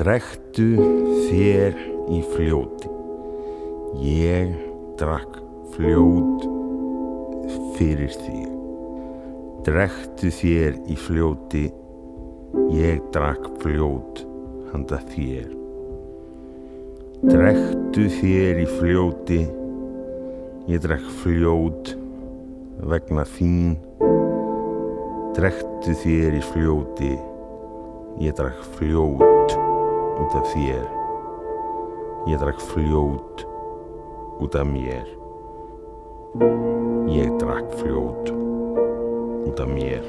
Drektu þér í fljóti. Ég drakk fljót fyrir þig. Drektu þér í fljóti. Ég drakk fljót handa þér. Drektu þér í fljóti. Ég drakk fljót vegna þín. Drektu þér í fljóti. Ég drakk fljót út af þér. Ég drakk fljót út af mér. Ég drakk fljót út af mér.